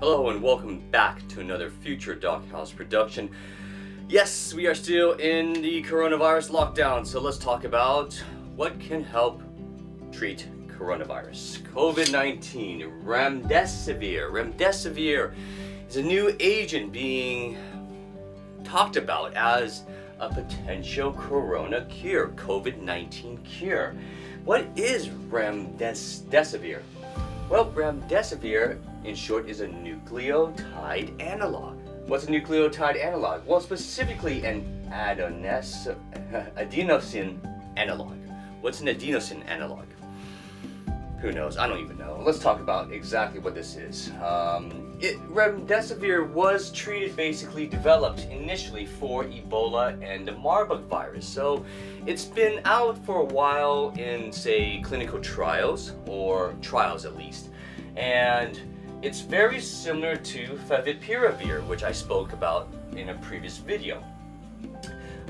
Hello and welcome back to another Future Doc House production. Yes, we are still in the coronavirus lockdown, so let's talk about what can help treat coronavirus. COVID-19, remdesivir. Remdesivir is a new agent being talked about as a potential corona cure, COVID-19 cure. What is remdesivir? Well, remdesivir, in short, is a nucleotide analog. What's a nucleotide analog? Well, specifically an adenos adenosine analog. What's an adenosine analog? Who knows? I don't even know. Let's talk about exactly what this is. Um, it, remdesivir was treated, basically developed initially for Ebola and the Marburg virus. So it's been out for a while in, say, clinical trials, or trials at least. And it's very similar to favipiravir, which I spoke about in a previous video.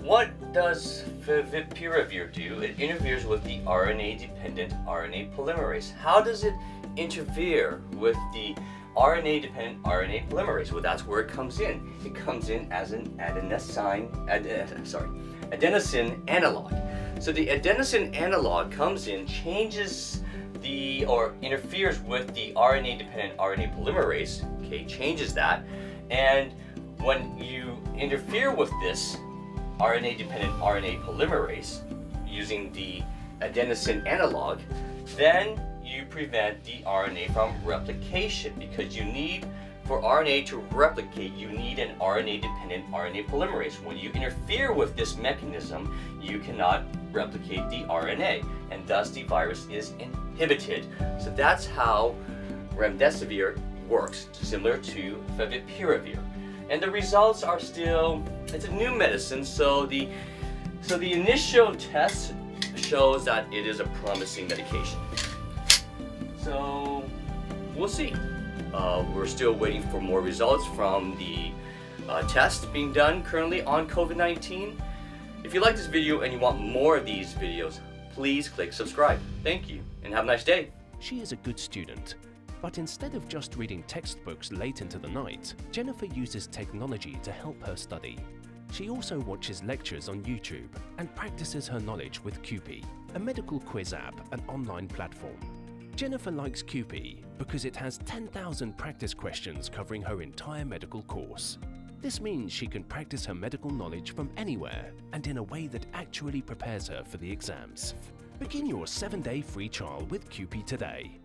What does favipiravir do? It interferes with the RNA-dependent RNA polymerase. How does it interfere with the RNA-dependent RNA polymerase? Well, that's where it comes in. It comes in as an adenosine, ad, eh, sorry, adenosine analog. So the adenosine analog comes in, changes the or interferes with the RNA-dependent RNA polymerase. Okay, changes that, and when you interfere with this, RNA-dependent RNA polymerase using the adenosine analog, then you prevent the RNA from replication because you need, for RNA to replicate, you need an RNA-dependent RNA polymerase. When you interfere with this mechanism, you cannot replicate the RNA, and thus the virus is inhibited. So that's how remdesivir works, similar to favipiravir and the results are still it's a new medicine so the so the initial test shows that it is a promising medication. So we'll see. Uh, we're still waiting for more results from the uh, test being done currently on COVID-19 if you like this video and you want more of these videos please click subscribe. Thank you and have a nice day. She is a good student but instead of just reading textbooks late into the night, Jennifer uses technology to help her study. She also watches lectures on YouTube and practices her knowledge with QUPI, a medical quiz app and online platform. Jennifer likes QUPI because it has 10,000 practice questions covering her entire medical course. This means she can practice her medical knowledge from anywhere and in a way that actually prepares her for the exams. Begin your 7-day free trial with QUPI today